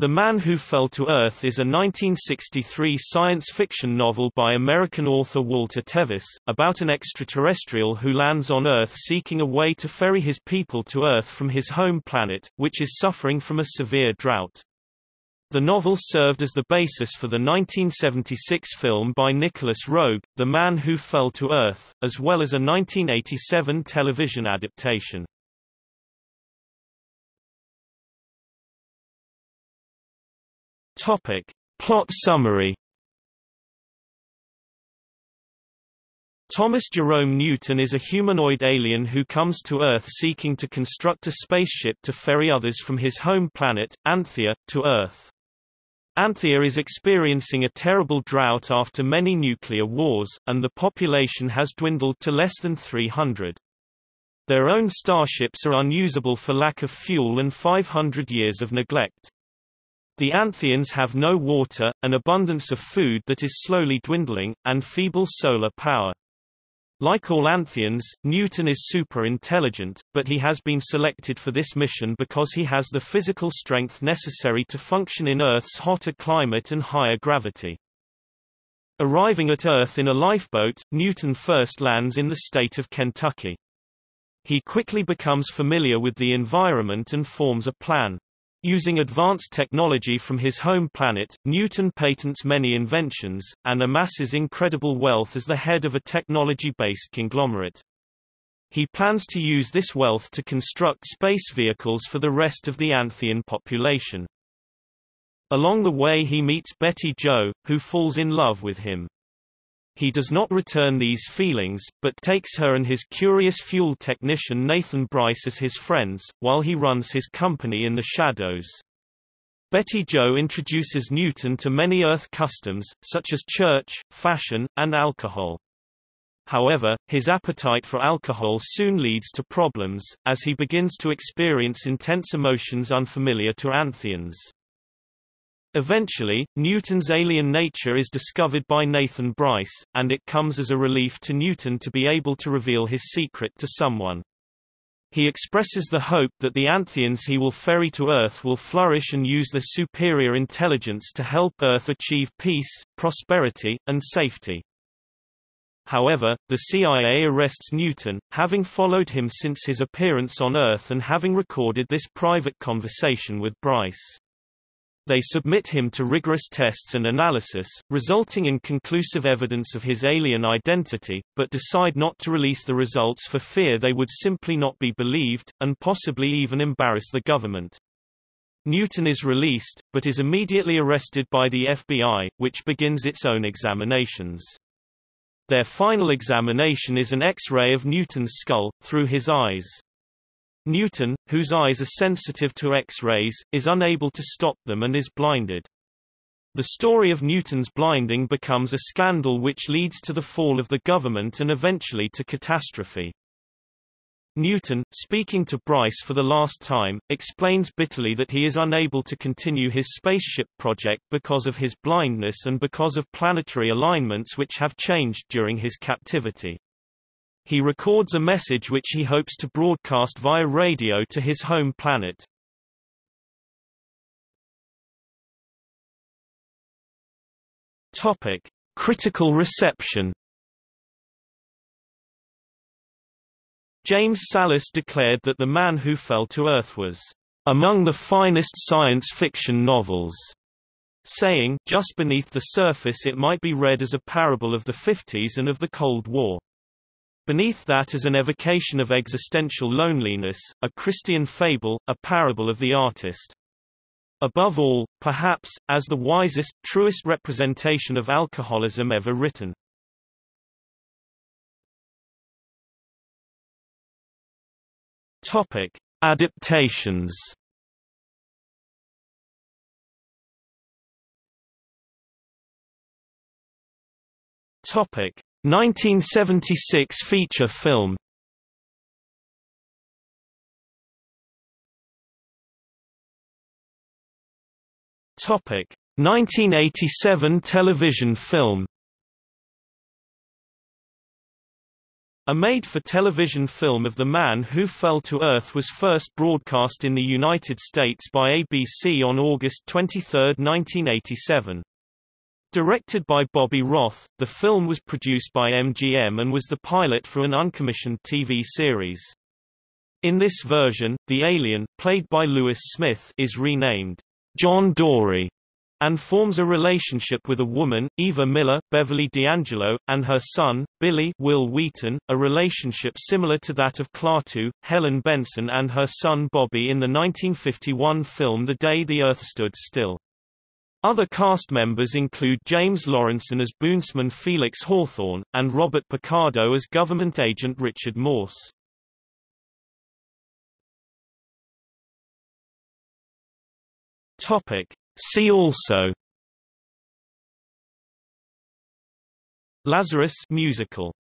The Man Who Fell to Earth is a 1963 science fiction novel by American author Walter Tevis, about an extraterrestrial who lands on Earth seeking a way to ferry his people to Earth from his home planet, which is suffering from a severe drought. The novel served as the basis for the 1976 film by Nicolas Roeg, The Man Who Fell to Earth, as well as a 1987 television adaptation. Topic. Plot summary Thomas Jerome Newton is a humanoid alien who comes to Earth seeking to construct a spaceship to ferry others from his home planet, Anthea, to Earth. Anthea is experiencing a terrible drought after many nuclear wars, and the population has dwindled to less than 300. Their own starships are unusable for lack of fuel and 500 years of neglect. The Antheans have no water, an abundance of food that is slowly dwindling, and feeble solar power. Like all Antheans, Newton is super intelligent, but he has been selected for this mission because he has the physical strength necessary to function in Earth's hotter climate and higher gravity. Arriving at Earth in a lifeboat, Newton first lands in the state of Kentucky. He quickly becomes familiar with the environment and forms a plan. Using advanced technology from his home planet, Newton patents many inventions, and amasses incredible wealth as the head of a technology-based conglomerate. He plans to use this wealth to construct space vehicles for the rest of the Anthean population. Along the way he meets Betty Jo, who falls in love with him. He does not return these feelings, but takes her and his curious fuel technician Nathan Bryce as his friends, while he runs his company in the shadows. Betty Jo introduces Newton to many Earth customs, such as church, fashion, and alcohol. However, his appetite for alcohol soon leads to problems, as he begins to experience intense emotions unfamiliar to Antheans. Eventually, Newton's alien nature is discovered by Nathan Bryce, and it comes as a relief to Newton to be able to reveal his secret to someone. He expresses the hope that the Antheans he will ferry to Earth will flourish and use their superior intelligence to help Earth achieve peace, prosperity, and safety. However, the CIA arrests Newton, having followed him since his appearance on Earth and having recorded this private conversation with Bryce. They submit him to rigorous tests and analysis, resulting in conclusive evidence of his alien identity, but decide not to release the results for fear they would simply not be believed, and possibly even embarrass the government. Newton is released, but is immediately arrested by the FBI, which begins its own examinations. Their final examination is an X-ray of Newton's skull, through his eyes. Newton, whose eyes are sensitive to X-rays, is unable to stop them and is blinded. The story of Newton's blinding becomes a scandal which leads to the fall of the government and eventually to catastrophe. Newton, speaking to Bryce for the last time, explains bitterly that he is unable to continue his spaceship project because of his blindness and because of planetary alignments which have changed during his captivity. He records a message which he hopes to broadcast via radio to his home planet. Topic: Critical reception. James Sallis declared that The Man Who Fell to Earth was among the finest science fiction novels, saying, just beneath the surface it might be read as a parable of the 50s and of the Cold War. Beneath that is an evocation of existential loneliness, a Christian fable, a parable of the artist. Above all, perhaps, as the wisest, truest representation of alcoholism ever written. Topic: Adaptations. Topic: 1976 feature film. Topic. 1987 television film. A made-for-television film of the man who fell to Earth was first broadcast in the United States by ABC on August 23, 1987. Directed by Bobby Roth, the film was produced by MGM and was the pilot for an uncommissioned TV series. In this version, the alien, played by Lewis Smith, is renamed John Dory and forms a relationship with a woman, Eva Miller, Beverly D'Angelo, and her son, Billy Wil Wheaton, a relationship similar to that of Klaatu, Helen Benson and her son Bobby in the 1951 film The Day the Earth Stood Still. Other cast members include James Laurenson as boonsman Felix Hawthorne, and Robert Picardo as government agent Richard Morse. Topic. See also Lazarus musical